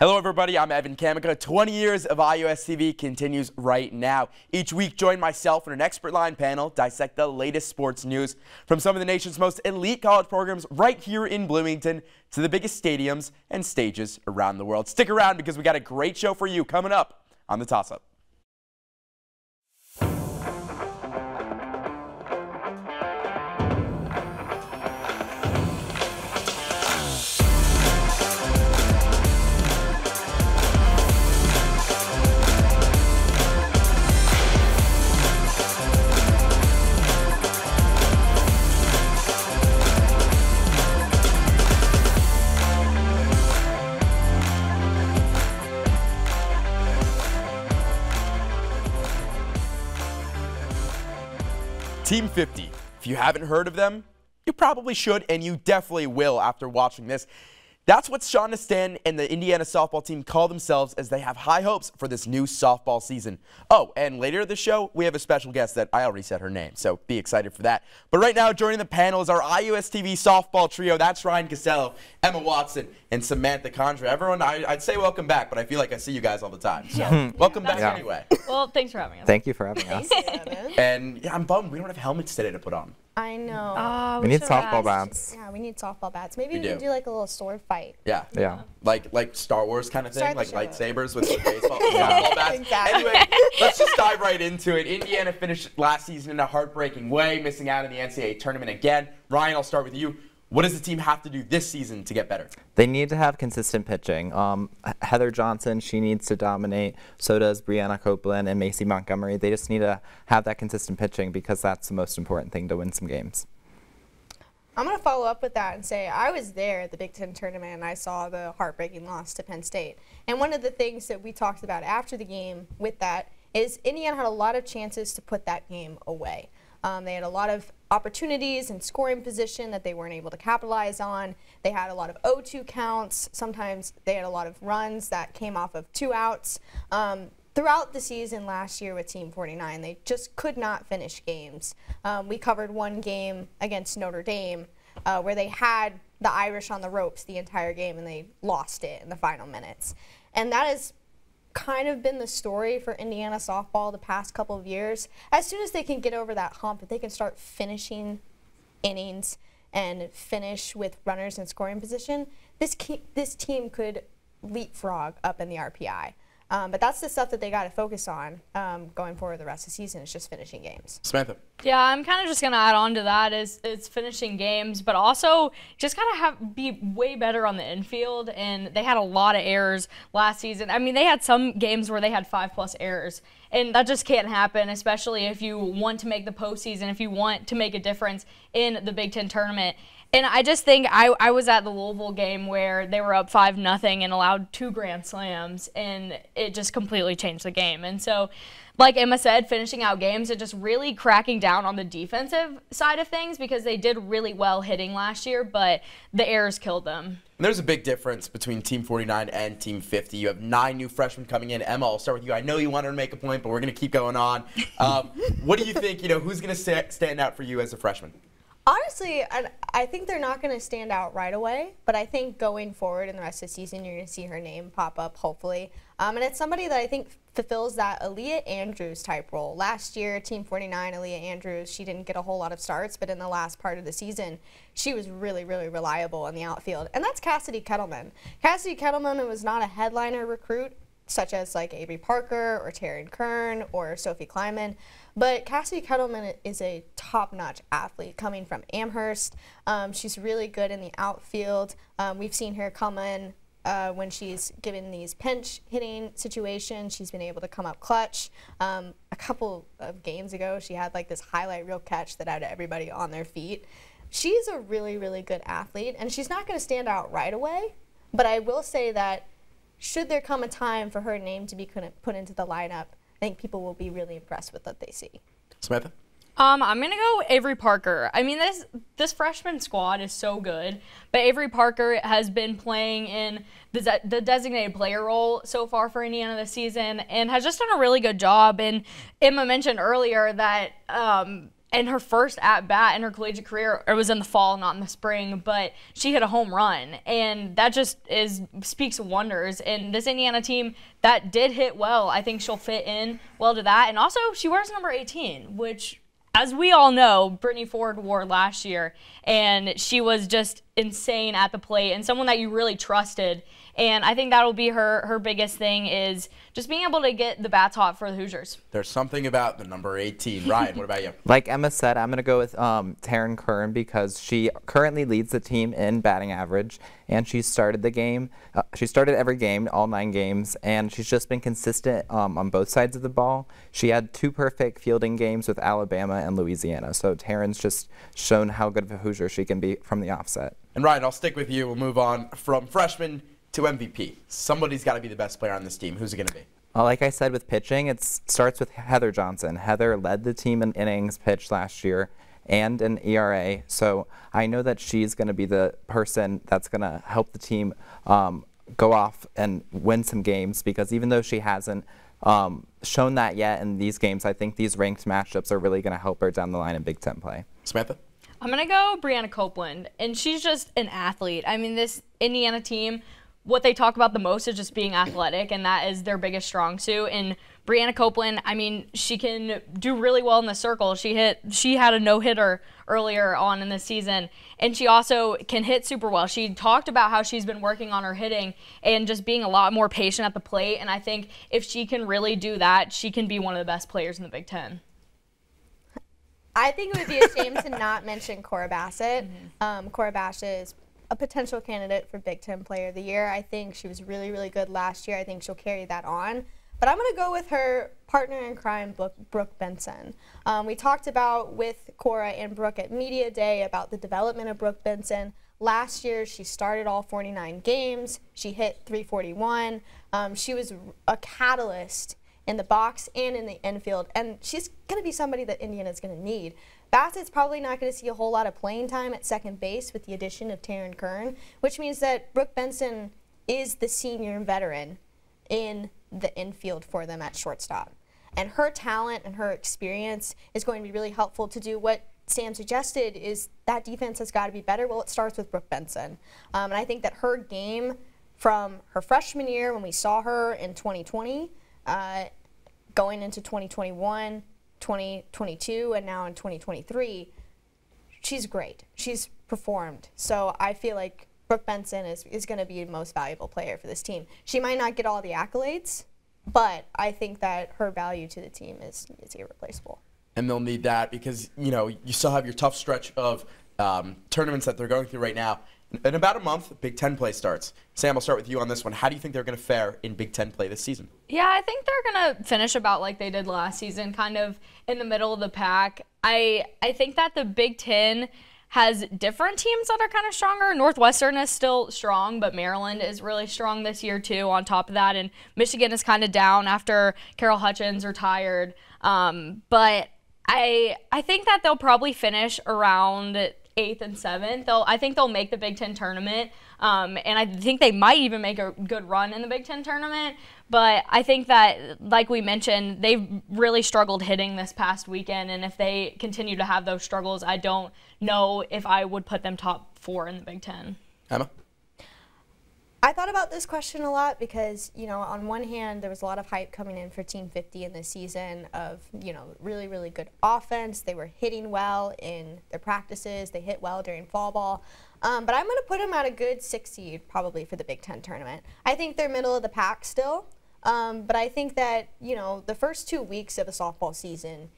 Hello, everybody. I'm Evan Kamika. 20 years of IUSTV continues right now. Each week, join myself and an expert line panel dissect the latest sports news from some of the nation's most elite college programs right here in Bloomington to the biggest stadiums and stages around the world. Stick around because we got a great show for you coming up on the Toss Up. 50. If you haven't heard of them, you probably should, and you definitely will after watching this. That's what Shonda Stanton and the Indiana softball team call themselves as they have high hopes for this new softball season. Oh, and later in the show, we have a special guest that I already said her name, so be excited for that. But right now, joining the panel is our IUSTV softball trio. That's Ryan Costello, Emma Watson, and Samantha Condra. Everyone, I, would say welcome back, but I feel like I see you guys all the time. So yeah. welcome back yeah. anyway. Well, thanks for having us. Thank you for having us. and yeah, I'm bummed we don't have helmets today to put on. I know. Oh, we, we need softball bats. Yeah, we need softball bats. Maybe we, we can do like a little sword fight. Yeah. Yeah. Like like Star Wars kind of thing, like lightsabers with baseball, softball bats. Exactly. Anyway, let's just dive right into it. Indiana finished last season in a heartbreaking way, missing out in the NCAA tournament again. Ryan, I'll start with you. What does the team have to do this season to get better? They need to have consistent pitching. Um, Heather Johnson, she needs to dominate. So does Brianna Copeland and Macy Montgomery. They just need to have that consistent pitching because that's the most important thing to win some games. I'm going to follow up with that and say I was there at the Big Ten tournament and I saw the heartbreaking loss to Penn State. And one of the things that we talked about after the game with that is Indiana had a lot of chances to put that game away. Um, they had a lot of opportunities and scoring position that they weren't able to capitalize on. They had a lot of 0-2 counts. Sometimes they had a lot of runs that came off of two outs. Um, throughout the season last year with Team 49, they just could not finish games. Um, we covered one game against Notre Dame uh, where they had the Irish on the ropes the entire game and they lost it in the final minutes. And that is kind of been the story for Indiana softball the past couple of years. As soon as they can get over that hump, if they can start finishing innings and finish with runners in scoring position, this this team could leapfrog up in the RPI. Um, but that's the stuff that they got to focus on um, going forward the rest of the season. It's just finishing games. Samantha. Yeah, I'm kind of just gonna add on to that is it's finishing games, but also just kind of have be way better on the infield. And they had a lot of errors last season. I mean, they had some games where they had five plus errors, and that just can't happen, especially if you want to make the postseason, if you want to make a difference in the Big Ten tournament. And I just think I, I was at the Louisville game where they were up five nothing and allowed two grand slams, and it just completely changed the game. And so, like Emma said, finishing out games and just really cracking down on the defensive side of things because they did really well hitting last year, but the errors killed them. And there's a big difference between Team 49 and Team 50. You have nine new freshmen coming in. Emma, I'll start with you. I know you wanted to make a point, but we're going to keep going on. Um, what do you think? You know, who's going to stand out for you as a freshman? Honestly, I think they're not going to stand out right away, but I think going forward in the rest of the season, you're going to see her name pop up, hopefully. Um, and it's somebody that I think fulfills that Aaliyah Andrews type role. Last year, Team 49, Aaliyah Andrews, she didn't get a whole lot of starts, but in the last part of the season, she was really, really reliable in the outfield. And that's Cassidy Kettleman. Cassidy Kettleman was not a headliner recruit, such as like Avery Parker or Taryn Kern or Sophie Kleiman. But Cassie Kettleman is a top-notch athlete coming from Amherst. Um, she's really good in the outfield. Um, we've seen her come in uh, when she's given these pinch hitting situations. She's been able to come up clutch. Um, a couple of games ago, she had like this highlight reel catch that had everybody on their feet. She's a really, really good athlete, and she's not going to stand out right away. But I will say that should there come a time for her name to be put into the lineup, I think people will be really impressed with what they see. Samantha? Um, I'm gonna go Avery Parker. I mean, this this freshman squad is so good, but Avery Parker has been playing in the, the designated player role so far for Indiana this season, and has just done a really good job. And Emma mentioned earlier that um, in her first at bat in her collegiate career, it was in the fall, not in the spring, but she hit a home run, and that just is speaks wonders. And this Indiana team that did hit well, I think she'll fit in well to that. And also, she wears number 18, which as we all know, Brittany Ford wore last year, and she was just insane at the plate and someone that you really trusted. And I think that'll be her her biggest thing is just being able to get the bats hot for the Hoosiers. There's something about the number 18. Ryan, what about you? Like Emma said, I'm going to go with um, Taryn Kern because she currently leads the team in batting average, and she started the game. Uh, she started every game, all nine games, and she's just been consistent um, on both sides of the ball. She had two perfect fielding games with Alabama and Louisiana, so Taryn's just shown how good of a Hoosier she can be from the offset. And Ryan, I'll stick with you. We'll move on from freshman to MVP. Somebody's got to be the best player on this team. Who's it going to be? Uh, like I said with pitching, it starts with Heather Johnson. Heather led the team in innings pitched last year and an ERA, so I know that she's going to be the person that's going to help the team um, go off and win some games because even though she hasn't um, shown that yet in these games, I think these ranked matchups are really going to help her down the line in Big Ten play. Samantha? I'm going to go Brianna Copeland, and she's just an athlete. I mean, this Indiana team what they talk about the most is just being athletic, and that is their biggest strong suit. And Brianna Copeland, I mean, she can do really well in the circle. She hit, she had a no hitter earlier on in the season, and she also can hit super well. She talked about how she's been working on her hitting and just being a lot more patient at the plate. And I think if she can really do that, she can be one of the best players in the Big Ten. I think it would be a shame to not mention Cora Bassett. Mm-hmm. Um, Cora Bassett is a potential candidate for Big Ten Player of the Year. I think she was really, really good last year. I think she'll carry that on. But I'm going to go with her partner in crime, Brooke Benson. Um, we talked about with Cora and Brooke at Media Day about the development of Brooke Benson. Last year, she started all 49 games. She hit 341. Um, she was a catalyst in the box and in the infield, and she's going to be somebody that Indiana's going to need. Bassett's probably not going to see a whole lot of playing time at second base with the addition of Taryn Kern, which means that Brooke Benson is the senior veteran in the infield for them at shortstop. And her talent and her experience is going to be really helpful to do what Sam suggested is that defense has got to be better. Well, it starts with Brooke Benson. Um, and I think that her game from her freshman year when we saw her in 2020, uh, going into 2021, 2022 and now in 2023, she's great. She's performed. So I feel like Brooke Benson is, is going to be the most valuable player for this team. She might not get all the accolades, but I think that her value to the team is, is irreplaceable. And they'll need that because, you know, you still have your tough stretch of um, tournaments that they're going through right now. In about a month, Big Ten play starts. Sam, I'll start with you on this one. How do you think they're going to fare in Big Ten play this season? Yeah, I think they're going to finish about like they did last season, kind of in the middle of the pack. I I think that the Big Ten has different teams that are kind of stronger. Northwestern is still strong, but Maryland is really strong this year too. On top of that, and Michigan is kind of down after Carol Hutchins retired. Um, but I I think that they'll probably finish around eighth and seventh. They'll, I think they'll make the Big Ten tournament, um, and I think they might even make a good run in the Big Ten tournament. But I think that, like we mentioned, they've really struggled hitting this past weekend, and if they continue to have those struggles, I don't know if I would put them top four in the Big Ten. Emma. I thought about this question a lot because, you know, on one hand, there was a lot of hype coming in for Team 50 in this season of, you know, really, really good offense. They were hitting well in their practices. They hit well during fall ball. Um, but I'm going to put them at a good six seed probably for the Big Ten tournament. I think they're middle of the pack still. Um, but I think that, you know, the first two weeks of a softball season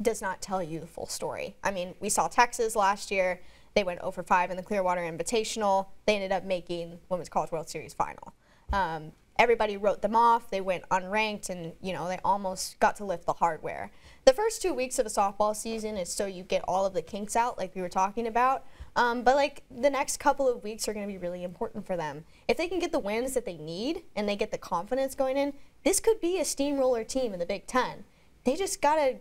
does not tell you the full story. I mean, we saw Texas last year. They went over 5 in the Clearwater Invitational. They ended up making Women's College World Series final. Um, everybody wrote them off. They went unranked, and you know they almost got to lift the hardware. The first two weeks of a softball season is so you get all of the kinks out, like we were talking about. Um, but like the next couple of weeks are going to be really important for them. If they can get the wins that they need and they get the confidence going in, this could be a steamroller team in the Big Ten. They just gotta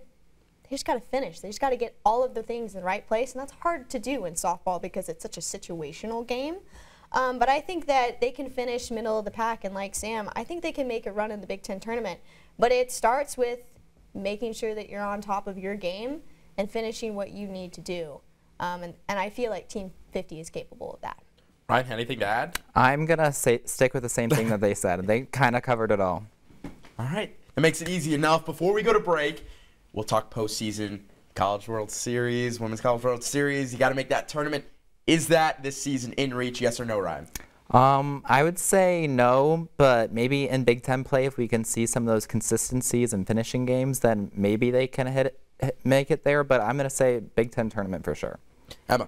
they just got to finish. They just got to get all of the things in the right place, and that's hard to do in softball because it's such a situational game. Um, but I think that they can finish middle of the pack, and like Sam, I think they can make a run in the Big Ten tournament. But it starts with making sure that you're on top of your game and finishing what you need to do. Um, and, and I feel like Team 50 is capable of that. Ryan, anything to add? I'm going to stick with the same thing that they said. And they kind of covered it all. All right. That makes it easy enough. Before we go to break, we'll talk postseason, College World Series, Women's College World Series. You got to make that tournament. Is that this season in reach? Yes or no, Ryan? Um, I would say no, but maybe in Big Ten play, if we can see some of those consistencies and finishing games, then maybe they can hit, hit make it there. But I'm going to say Big Ten tournament for sure. Emma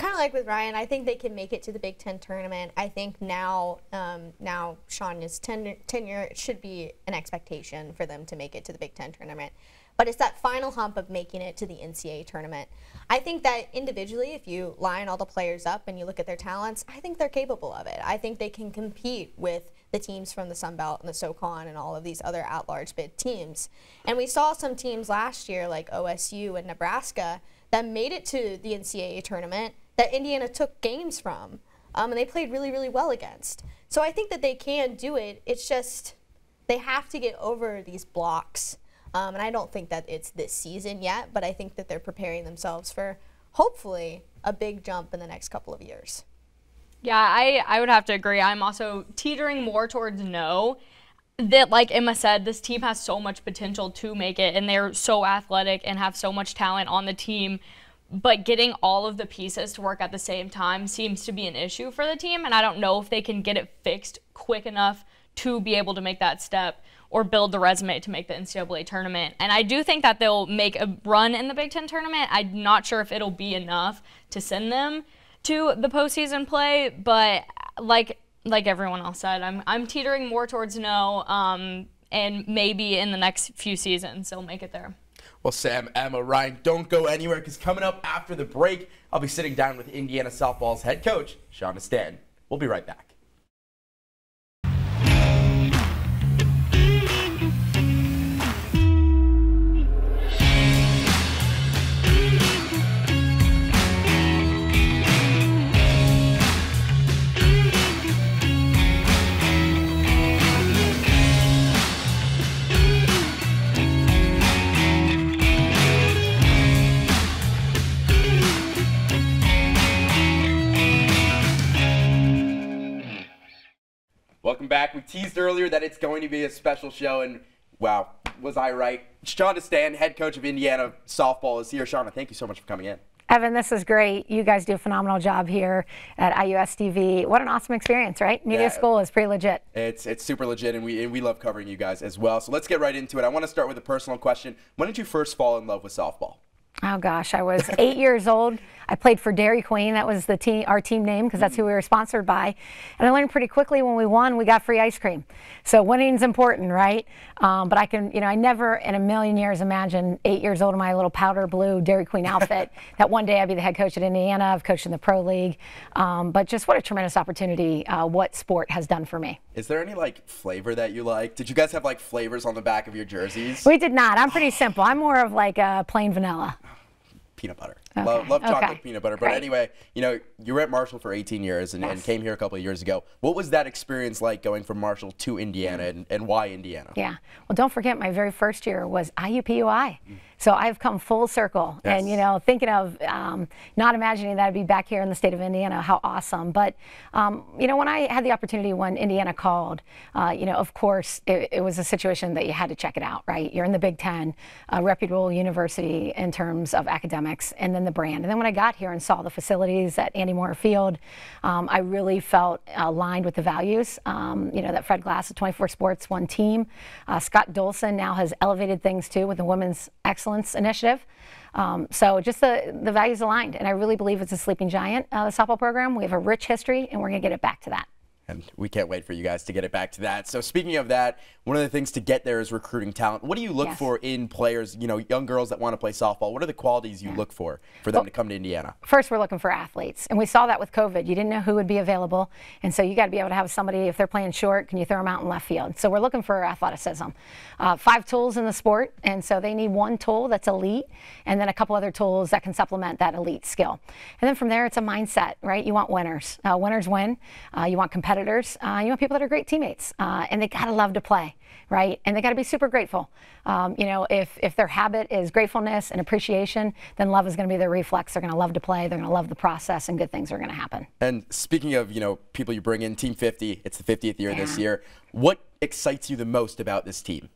kind of like with Ryan, I think they can make it to the Big Ten tournament. I think now, um, now Sean's tenure, tenure should be an expectation for them to make it to the Big Ten tournament. But it's that final hump of making it to the NCAA tournament. I think that individually, if you line all the players up and you look at their talents, I think they're capable of it. I think they can compete with the teams from the Sun Belt and the SoCon and all of these other at-large bid teams. And we saw some teams last year, like OSU and Nebraska, that made it to the NCAA tournament that Indiana took games from, um, and they played really, really well against. So I think that they can do it. It's just they have to get over these blocks. Um, and I don't think that it's this season yet, but I think that they're preparing themselves for hopefully a big jump in the next couple of years. Yeah, I, I would have to agree. I'm also teetering more towards no. That, like Emma said, this team has so much potential to make it, and they're so athletic and have so much talent on the team but getting all of the pieces to work at the same time seems to be an issue for the team and i don't know if they can get it fixed quick enough to be able to make that step or build the resume to make the ncaa tournament and i do think that they'll make a run in the big ten tournament i'm not sure if it'll be enough to send them to the postseason play but like like everyone else said i'm, I'm teetering more towards no um, and maybe in the next few seasons they'll make it there well, Sam, Emma, Ryan, don't go anywhere because coming up after the break, I'll be sitting down with Indiana softball's head coach, Shonda Stanton. We'll be right back. Welcome back. We teased earlier that it's going to be a special show, and wow, was I right? Shonda Stanton, head coach of Indiana softball, is here. Shonda, thank you so much for coming in. Evan, this is great. You guys do a phenomenal job here at IUSTV. What an awesome experience, right? Media yeah, school is pretty legit. It's it's super legit, and we and we love covering you guys as well. So let's get right into it. I want to start with a personal question. When did you first fall in love with softball? Oh gosh, I was eight years old. I played for Dairy Queen. That was the team, our team name, because that's who we were sponsored by. And I learned pretty quickly when we won, we got free ice cream. So winning's important, right? Um, but I can, you know, I never in a million years imagined eight years old in my little powder blue Dairy Queen outfit that one day I'd be the head coach at Indiana. I've coached in the pro league. Um, but just what a tremendous opportunity uh, what sport has done for me. Is there any like flavor that you like? Did you guys have like flavors on the back of your jerseys? We did not. I'm pretty simple. I'm more of like a plain vanilla peanut butter. Okay. Love, love chocolate okay. peanut butter. But Great. anyway, you know, you were at Marshall for 18 years and, yes. and, came here a couple of years ago. What was that experience like going from Marshall to Indiana and, and why Indiana? Yeah. Well, don't forget, my very first year was IUPUI. Mm. So I've come full circle, yes. and you know, thinking of um, not imagining that I'd be back here in the state of Indiana, how awesome. But um, you know, when I had the opportunity when Indiana called, uh, you know, of course, it, it, was a situation that you had to check it out, right? You're in the Big Ten, a reputable university in terms of academics, and then the brand. And then when I got here and saw the facilities at Andy Mohr Field, um, I really felt aligned with the values. Um, you know, that Fred Glass of 24 Sports, one team. Uh, Scott Dolson now has elevated things too with the women's excellence Excellence Initiative. Um, so just the, the values aligned, and I really believe it's a sleeping giant, uh, the softball program. We have a rich history, and we're going to get it back to that and we can't wait for you guys to get it back to that. So speaking of that, one of the things to get there is recruiting talent. What do you look yes. for in players, you know, young girls that want to play softball? What are the qualities you yeah. look for for them well, to come to Indiana? First, we're looking for athletes, and we saw that with COVID. You didn't know who would be available, and so you got to be able to have somebody, if they're playing short, can you throw them out in left field? So we're looking for athleticism. Uh, five tools in the sport, and so they need one tool that's elite, and then a couple other tools that can supplement that elite skill. And then from there, it's a mindset, right? You want winners. Uh, winners win. Uh, you want competitors competitors. Uh, you want people that are great teammates, uh, and they gotta love to play, right? And they gotta be super grateful. Um, you know, if if their habit is gratefulness and appreciation, then love is gonna be their reflex. They're gonna love to play. They're gonna love the process, and good things are gonna happen. And speaking of, you know, people you bring in, Team 50, it's the 50th year yeah. this year. What excites you the most about this team?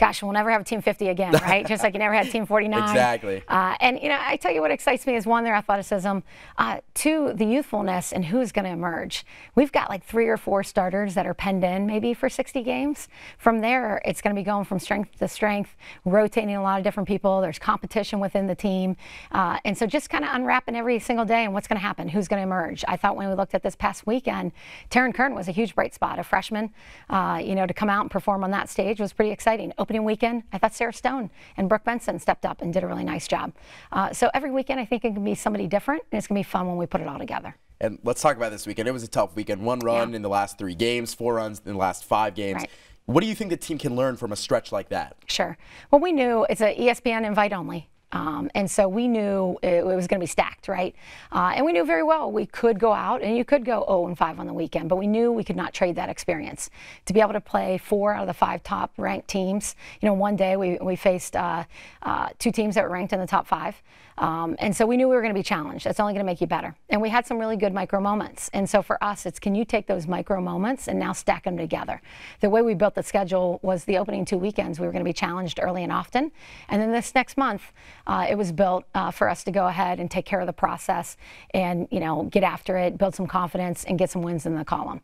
Gosh, we'll never have a team 50 again, right? Just like you never had team 49. Exactly. Uh, and, you know, I tell you what excites me is one, their athleticism, uh, two, the youthfulness and who's going to emerge. We've got like three or four starters that are penned in maybe for 60 games. From there, it's going to be going from strength to strength, rotating a lot of different people. There's competition within the team. Uh, and so just kind of unwrapping every single day and what's going to happen, who's going to emerge. I thought when we looked at this past weekend, Taryn Kern was a huge bright spot, a freshman, uh, you know, to come out and perform on that stage was pretty exciting. Opening weekend, I thought Sarah Stone and Brooke Benson stepped up and did a really nice job. Uh, so every weekend, I think it can be somebody different, and it's going to be fun when we put it all together. And let's talk about this weekend. It was a tough weekend. One run yeah. in the last three games, four runs in the last five games. Right. What do you think the team can learn from a stretch like that? Sure. Well, we knew it's an ESPN invite only. Um, and so we knew it, it was going to be stacked, right? Uh, and we knew very well we could go out and you could go 0 and 5 on the weekend, but we knew we could not trade that experience. To be able to play four out of the five top ranked teams, you know, one day we, we faced uh, uh, two teams that were ranked in the top five. Um, and so we knew we were going to be challenged. That's only going to make you better. And we had some really good micro moments. And so for us, it's can you take those micro moments and now stack them together? The way we built the schedule was the opening two weekends. We were going to be challenged early and often. And then this next month, uh, it was built uh, for us to go ahead and take care of the process and, you know, get after it, build some confidence, and get some wins in the column.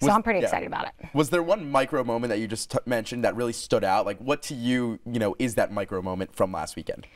So was, I'm pretty yeah. excited about it. Was there one micro moment that you just mentioned that really stood out? Like, what to you, you know, is that micro moment from last weekend?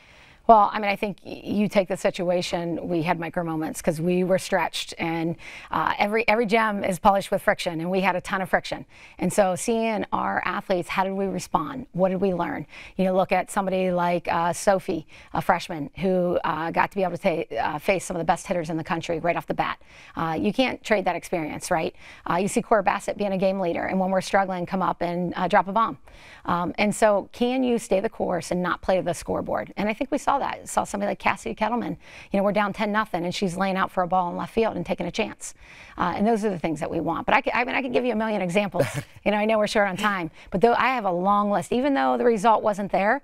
Well, I mean, I think you take the situation. We had micro moments because we were stretched, and uh, every every gem is polished with friction, and we had a ton of friction. And so, seeing our athletes, how did we respond? What did we learn? You know, look at somebody like uh, Sophie, a freshman who uh, got to be able to uh, face some of the best hitters in the country right off the bat. Uh, you can't trade that experience, right? Uh, you see Cora Bassett being a game leader, and when we're struggling, come up and drop a bomb. Um, and so, can you stay the course and not play the scoreboard? And I think we saw that. Saw somebody like Cassidy Kettleman. You know, we're down 10 nothing, and she's laying out for a ball in left field and taking a chance. Uh, and those are the things that we want. But I, can, I mean, I can give you a million examples. you know, I know we're short on time, but though I have a long list, even though the result wasn't there.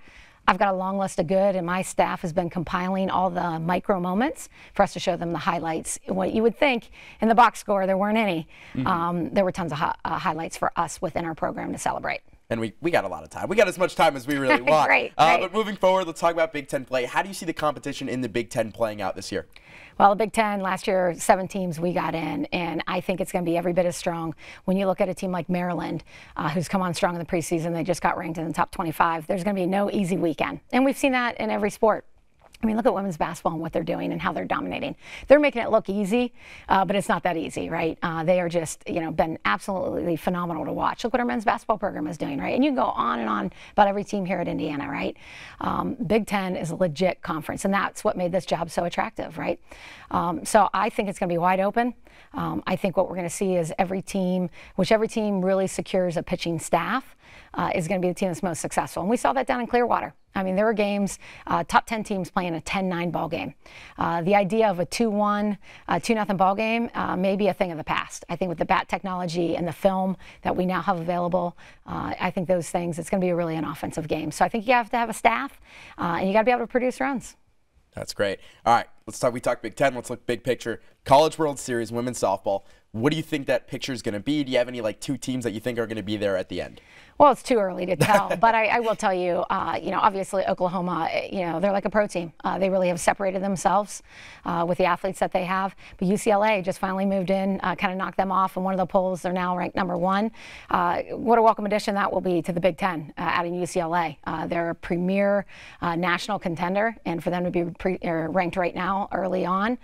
I've got a long list of good, and my staff has been compiling all the micro moments for us to show them the highlights. What you would think in the box score, there weren't any. Mm-hmm. Um, there were tons of hi- uh, highlights for us within our program to celebrate and we, we got a lot of time. We got as much time as we really want. right, uh, right. But moving forward, let's talk about Big Ten play. How do you see the competition in the Big Ten playing out this year? Well, the Big Ten last year, seven teams we got in, and I think it's going to be every bit as strong. When you look at a team like Maryland, uh, who's come on strong in the preseason, they just got ranked in the top 25. There's going to be no easy weekend, and we've seen that in every sport. I mean, look at women's basketball and what they're doing and how they're dominating. They're making it look easy, uh, but it's not that easy, right? Uh, they are just, you know, been absolutely phenomenal to watch. Look what our men's basketball program is doing, right? And you can go on and on about every team here at Indiana, right? Um, Big Ten is a legit conference, and that's what made this job so attractive, right? Um, so I think it's going to be wide open. Um, I think what we're going to see is every team, whichever team really secures a pitching staff, uh, is going to be the team that's most successful. And we saw that down in Clearwater. I mean, there were games, uh, top 10 teams playing a 10 9 ball game. Uh, the idea of a 2 1, 2 0 ball game uh, may be a thing of the past. I think with the bat technology and the film that we now have available, uh, I think those things, it's going to be a really an offensive game. So I think you have to have a staff uh, and you got to be able to produce runs. That's great. All right, let's talk. We talked Big Ten. Let's look big picture. College World Series, women's softball. What do you think that picture is going to be? Do you have any like two teams that you think are going to be there at the end? Well, it's too early to tell, but I, I, will tell you, uh, you know, obviously Oklahoma, eh, you know, they're like a pro team. Uh, they really have separated themselves uh, with the athletes that they have. But UCLA just finally moved in, uh, kind of knocked them off in one of the polls. They're now ranked number one. Uh, what a welcome addition that will be to the Big Ten, uh, adding UCLA. they're a premier national contender, and for them to be pre- ranked right now, early on,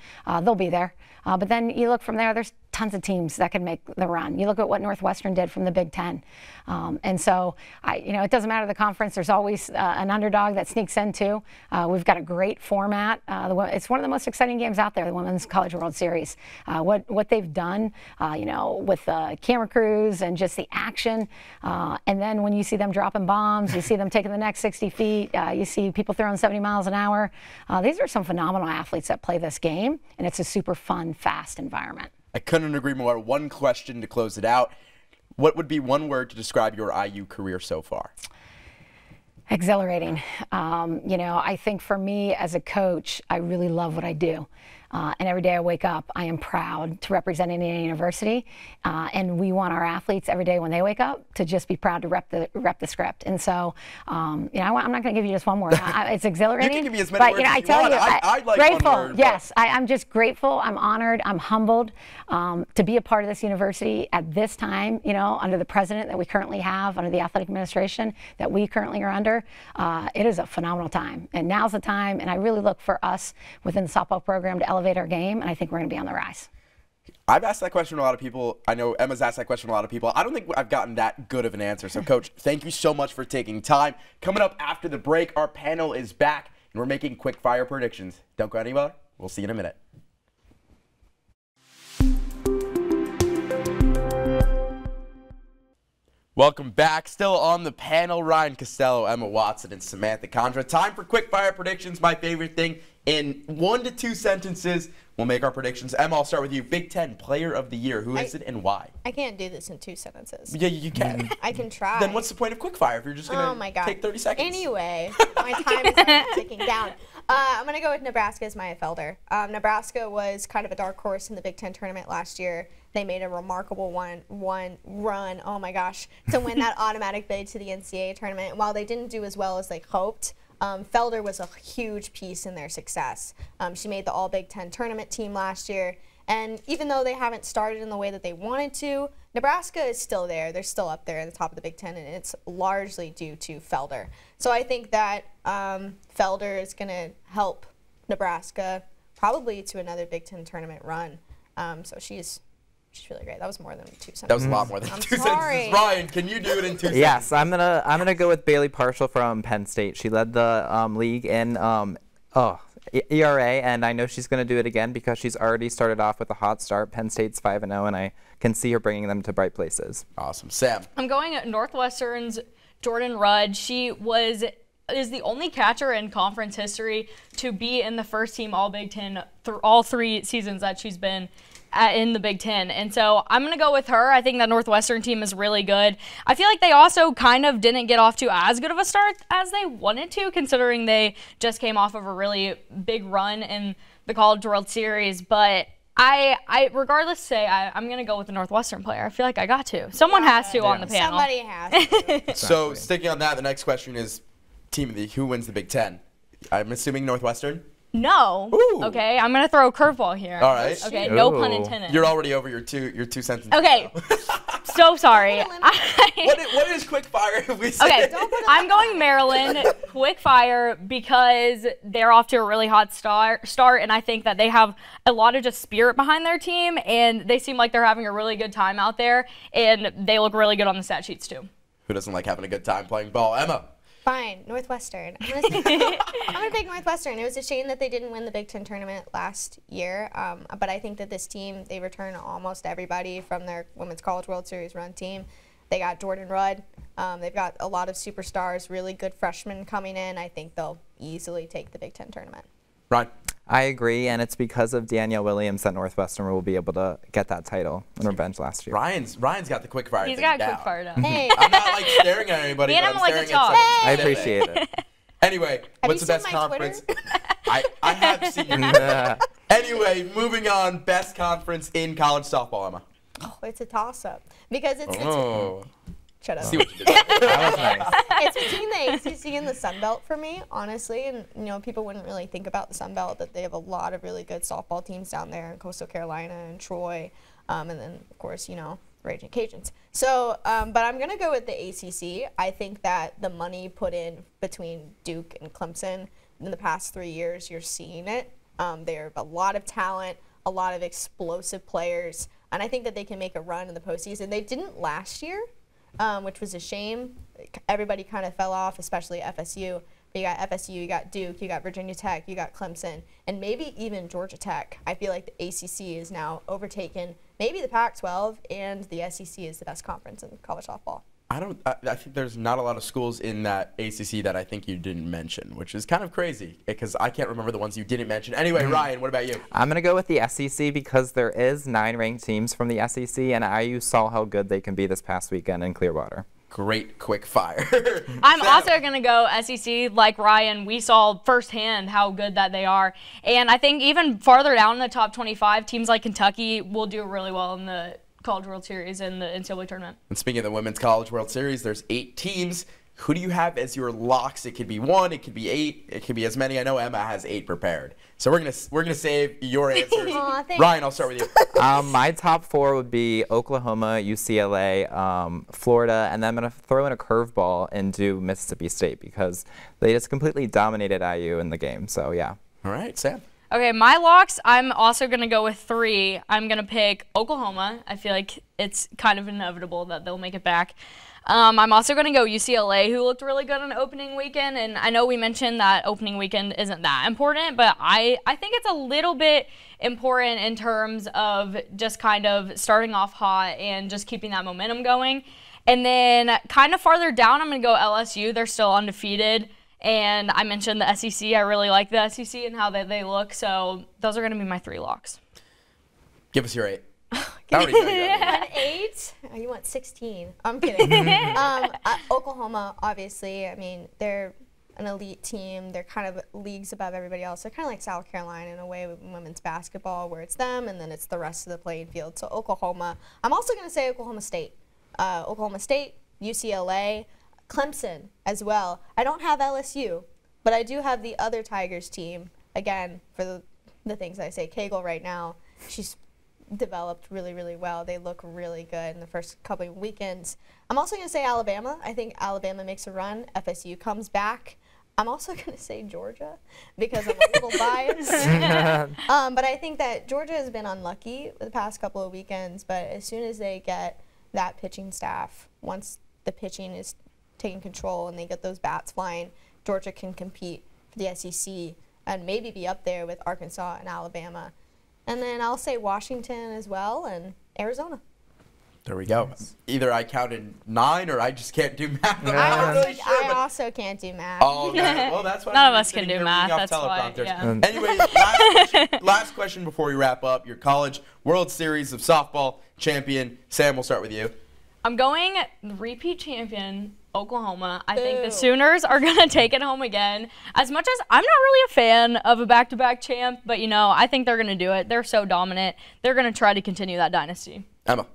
they'll be there. but then you look from there, there's tons of teams that can make the run. You look at what Northwestern did from the Big Ten, um, and so I, you know, it doesn't matter the conference. There's always uh, an underdog that sneaks in too. Uh, we've got a great format. Uh, it's one of the most exciting games out there, the Women's College World Series. Uh, what what they've done, uh, you know, with the camera crews and just the action, uh, and then when you see them dropping bombs, you see them taking the next 60 feet, you see people throwing 70 miles an hour. these are some phenomenal athletes that play this game, and it's a super fun, fast environment. I couldn't agree more. One question to close it out. What would be one word to describe your IU career so far? Exhilarating. Um, you know, I think for me as a coach, I really love what I do. Uh, and every day I wake up, I am proud to represent Indiana University. Uh, and we want our athletes every day when they wake up to just be proud to rep the rep the script. And so, um, you know, I, am not going to give you just one word. I, it's exhilarating. you can give me as many but, words you know, as I you tell want. you, I, I like grateful. one word, yes, I, am just grateful. I'm honored. I'm humbled um, to be a part of this university at this time. You know, under the president that we currently have, under the athletic administration that we currently are under, uh, it is a phenomenal time. And now's the time. And I really look for us within the softball program to elevate our game. And I think we're going to be on the rise. I've asked that question to a lot of people. I know Emma's asked that question to a lot of people. I don't think I've gotten that good of an answer. So, Coach, thank you so much for taking time. Coming up after the break, our panel is back, and we're making quick fire predictions. Don't go anywhere. We'll see you in a minute. Welcome back. Still on the panel, Ryan Costello, Emma Watson, and Samantha Condra. Time for quick fire predictions, my favorite thing. In one to two sentences, we'll make our predictions. Emma, I'll start with you. Big Ten Player of the Year. Who is I- it and why? I can't do this in two sentences. Yeah, you can. I can try. then what's the point of quickfire if you're just going to Oh my god. take 30 seconds? Anyway, my time is ticking down. Uh, I'm gonna go with Nebraska as Mya Felder. Um, Nebraska was kind of a dark horse in the Big Ten tournament last year. They made a remarkable one one run. Oh my gosh, to win that automatic bid to the NCAA tournament. While they didn't do as well as they hoped, um, Felder was a huge piece in their success. Um, she made the All Big Ten tournament team last year. And even though they haven't started in the way that they wanted to, Nebraska is still there. They're still up there at the top of the Big Ten, and it's largely due to Felder. So I think that um, Felder is going to help Nebraska probably to another Big Ten tournament run. Um, so she's she's really great. That was more than two sentences. That was a lot more than I'm two sorry. sentences. Ryan, can you do it in two sentences? Yes, I'm gonna I'm gonna go with Bailey Parshall from Penn State. She led the um, league in um, oh ERA, and I know she's gonna do it again because she's already started off with a hot start. Penn State's five and zero, and I can see her bringing them to bright places. Awesome. Sam. I'm going at Northwestern's Jordyn Rudd. She was is the only catcher in conference history to be in the first team All Big Ten th- all three seasons that she's been at, in the Big Ten. And so I'm going to go with her. I think that Northwestern team is really good. I feel like they also kind of didn't get off to as good of a start as they wanted to, considering they just came off of a really big run in the College World Series. But I, I regardless, say I, I'm going to go with the Northwestern player. I feel like I got to. Someone has to on the panel. Somebody has. To. So sticking on that, the next question is team of the who wins the Big Ten? I'm assuming Northwestern. No. Ooh. Okay, I'm gonna throw a curveball here. All right. Okay, no pun intended. You're already over your two your two sentences. okay. so sorry. what, is, what is quick fire if we say Okay, it? I'm going Maryland quick fire because they're off to a really hot start. Start, and I think that they have a lot of just spirit behind their team, and they seem like they're having a really good time out there, and they look really good on the stat sheets too. Who doesn't like having a good time playing ball? Emma. Fine, Northwestern. I'm gonna, say, I'm gonna pick Northwestern. It was a shame that they didn't win the Big Ten tournament last year, um, but I think that this team they return almost everybody from their Women's College World Series run team. They got Jordyn Rudd. Um, they've got a lot of superstars, really good freshmen coming in. I think they'll easily take the Big Ten tournament. Ryan. I agree, and it's because of Danielle Williams that Northwestern will be able to get that title and revenge last year. Ryan's Ryan's got the quick fire. He's thing got down. quick fire down. Hey, I'm not like staring at anybody. Me but I'm like to staring at talk. someone I appreciate it. Anyway, what's the best conference? I, I have seen your Anyway, moving on. Best conference in college softball, Emma. oh, it's a toss-up because it's, it's Oh. Shut up. See what you did. That was nice. it's between the ACC and the Sun Belt for me, honestly. And you know, people wouldn't really think about the Sun Belt that they have a lot of really good softball teams down there in Coastal Carolina and Troy, um, and then of course you know Raging Cajuns. So, um, but I'm gonna go with the ACC. I think that the money put in between Duke and Clemson in the past three years, you're seeing it. Um, they have a lot of talent, a lot of explosive players, and I think that they can make a run in the postseason. They didn't last year um, which was a shame. Everybody kind of fell off, especially FSU. You got FSU, you got Duke, you got Virginia Tech, you got Clemson, and maybe even Georgia Tech. I feel like the ACC is now overtaken maybe the Pac 12, and the SEC is the best conference in college softball. I don't. I, I, think there's not a lot of schools in that ACC that I think you didn't mention, which is kind of crazy because I can't remember the ones you didn't mention. Anyway, mm-hmm. Ryan, what about you? I'm gonna go with the SEC because there is nine ranked teams from the SEC, and IU saw how good they can be this past weekend in Clearwater. Great quick fire. I'm Sam. also going to go SEC like Ryan. We saw firsthand how good that they are. And I think even farther down in the top 25, teams like Kentucky will do really well in the College World Series and the NCAA tournament. And speaking of the Women's College World Series, there's eight teams. Who do you have as your locks? It could be one, it could be eight, it could be as many. I know Emma has eight prepared, so we're gonna we're gonna save your answers. Aww, Ryan, I'll start with you. Um, my top four would be Oklahoma, UCLA, um, Florida, and then I'm gonna throw in a curveball and do Mississippi State because they just completely dominated IU in the game. So yeah. All right, Sam. Okay, my locks, I'm also going to go with three. I'm going to pick Oklahoma. I feel like it's kind of inevitable that they'll make it back. Um, I'm also going to go UCLA, who looked really good on opening weekend. And I know we mentioned that opening weekend isn't that important, but I, I think it's a little bit important in terms of just kind of starting off hot and just keeping that momentum going. And then kind of farther down, I'm going to go LSU. They're still undefeated. And I mentioned the SEC. I really like the SEC and how they, they look. So those are going to be my three locks. Give us your eight. yeah. eight? Oh, you want 16. I'm kidding. um, uh, Oklahoma, obviously, I mean, they're an elite team. They're kind of leagues above everybody else. They're kind of like South Carolina in a way with women's basketball, where it's them and then it's the rest of the playing field. So Oklahoma. I'm also going to say Oklahoma State. Uh, Oklahoma State, UCLA. Clemson as well. I don't have LSU, but I do have the other Tigers team. Again, for the, the things I say, Cagle right now, she's developed really, really well. They look really good in the first couple of weekends. I'm also going to say Alabama. I think Alabama makes a run. FSU comes back. I'm also going to say Georgia because I'm a little biased. um, but I think that Georgia has been unlucky the past couple of weekends. But as soon as they get that pitching staff, once the pitching is taking control and they get those bats flying, Georgia can compete for the SEC and maybe be up there with Arkansas and Alabama. And then I'll say Washington as well and Arizona. There we go. Either I counted nine or I just can't do math. I, really sure, I also can't do math. Oh, okay. well, that's why none of us can do math. That's why. Yeah. Anyway, last question, last question before we wrap up. Your college World Series of softball champion, Sam. We'll start with you. I'm going repeat champion Oklahoma. I Boo. think the Sooners are going to take it home again. As much as I'm not really a fan of a back to back champ, but you know, I think they're going to do it. They're so dominant. They're going to try to continue that dynasty. Emma.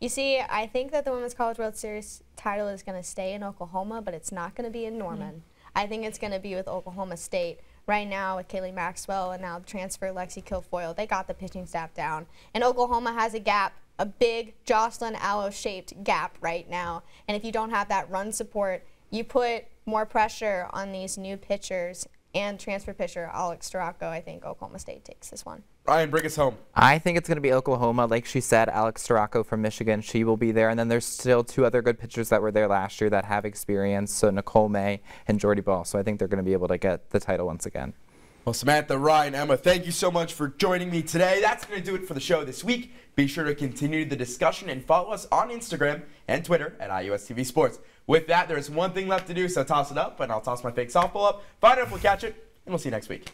You see, I think that the Women's College World Series title is going to stay in Oklahoma, but it's not going to be in Norman. Mm-hmm. I think it's going to be with Oklahoma State. Right now, with Kaylee Maxwell and now the transfer Lexi Kilfoyle, they got the pitching staff down. And Oklahoma has a gap a big Jocelyn Alo shaped gap right now. And if you don't have that run support, you put more pressure on these new pitchers and transfer pitcher Alex Storako. I think Oklahoma State takes this one. Ryan, bring us home. I think it's going to be Oklahoma. Like she said, Alex Storako from Michigan, she will be there. And then there's still two other good pitchers that were there last year that have experience. So Nicole May and Jordy Bahl. So I think they're going to be able to get the title once again. Well, Samantha, Ryan, Emma, thank you so much for joining me today. That's going to do it for the show this week. Be sure to continue the discussion and follow us on Instagram and Twitter at IUSTV Sports. With that, there's one thing left to do, so toss it up, and I'll toss my fake softball up. Find out if we'll catch it, and we'll see you next week.